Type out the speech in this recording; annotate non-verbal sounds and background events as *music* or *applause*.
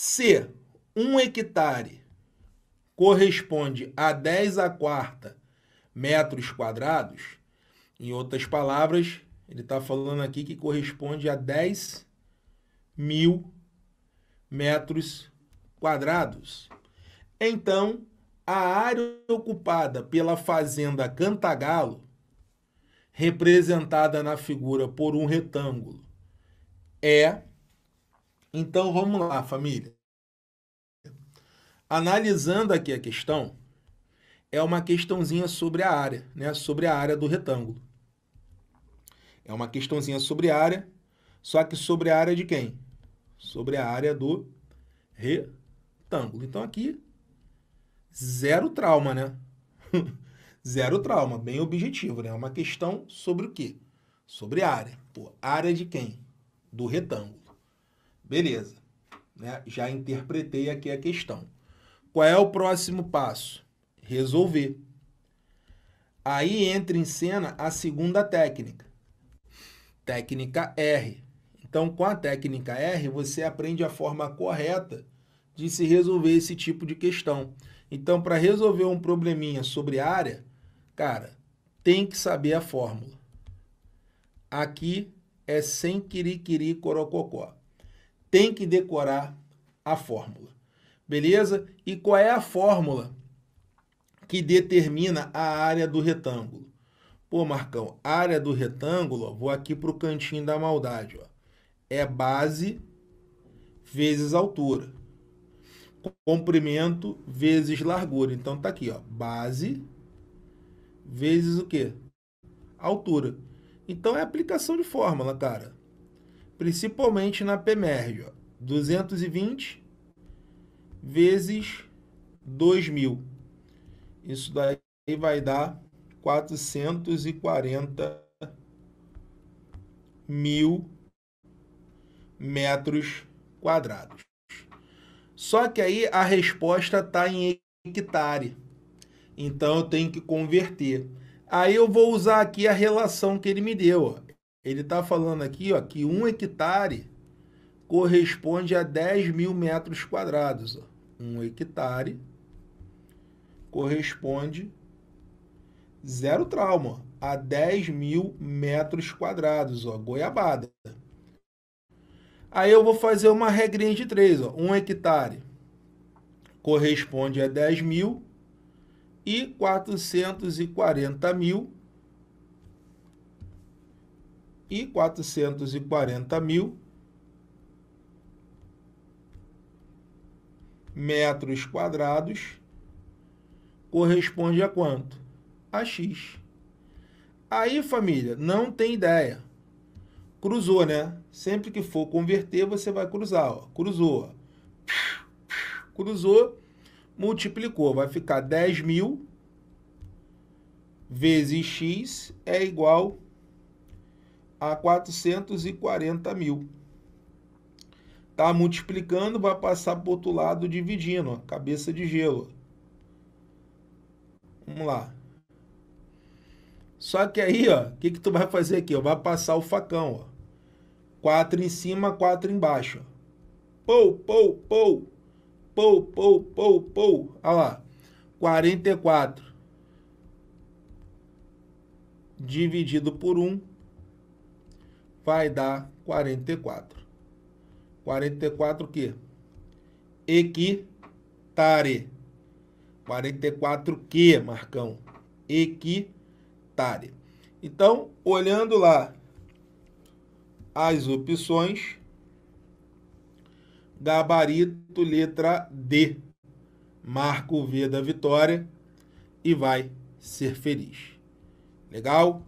Se um hectare corresponde a 10 a quarta metros quadrados, em outras palavras, ele está falando aqui que corresponde a 10 mil metros quadrados. Então, a área ocupada pela fazenda Cantagalo, representada na figura por um retângulo, é. Então vamos lá, família. Analisando aqui a questão, é uma questãozinha sobre a área, né? Sobre a área do retângulo. É uma questãozinha sobre a área, só que sobre a área de quem? Sobre a área do retângulo. Então aqui zero trauma, né? *laughs* zero trauma, bem objetivo, né? É uma questão sobre o quê? Sobre a área. Pô, área de quem? Do retângulo. Beleza. Né? Já interpretei aqui a questão. Qual é o próximo passo? Resolver. Aí entra em cena a segunda técnica. Técnica R. Então, com a técnica R, você aprende a forma correta de se resolver esse tipo de questão. Então, para resolver um probleminha sobre área, cara, tem que saber a fórmula. Aqui é sem quiriquiri corococó. Tem que decorar a fórmula. Beleza? E qual é a fórmula que determina a área do retângulo? Pô, Marcão, área do retângulo, ó, vou aqui para o cantinho da maldade. Ó, é base vezes altura comprimento vezes largura. Então tá aqui, ó, base vezes o quê? Altura. Então é aplicação de fórmula, cara. Principalmente na PMERG, ó, 220 vezes 2000. Isso daí vai dar 440 mil metros quadrados. Só que aí a resposta está em hectare. Então eu tenho que converter. Aí eu vou usar aqui a relação que ele me deu. Ó. Ele está falando aqui ó, que um hectare corresponde a 10 mil metros quadrados. Ó. Um hectare corresponde, zero trauma, a 10 mil metros quadrados. Ó, goiabada. Aí eu vou fazer uma regrinha de três. Ó. Um hectare corresponde a 10 mil e 440 mil e 440 mil metros quadrados corresponde a quanto? A X. Aí, família, não tem ideia. Cruzou, né? Sempre que for converter, você vai cruzar. Ó. Cruzou. Cruzou, multiplicou. Vai ficar 10 mil vezes x é igual a 440 mil. Tá multiplicando, vai passar para o outro lado dividindo, ó, cabeça de gelo. Vamos lá. Só que aí, ó, o que, que tu vai fazer aqui? Ó? Vai passar o facão, ó. Quatro em cima, quatro embaixo. Pou, pou, pou. Pou, pou, pou, pou. Olha lá. 44 dividido por 1 vai dar 44. 44 o quê? Equitare. 44 que, Marcão? Equitare. Então, olhando lá as opções. Gabarito, letra D. Marca o V da vitória e vai ser feliz. Legal?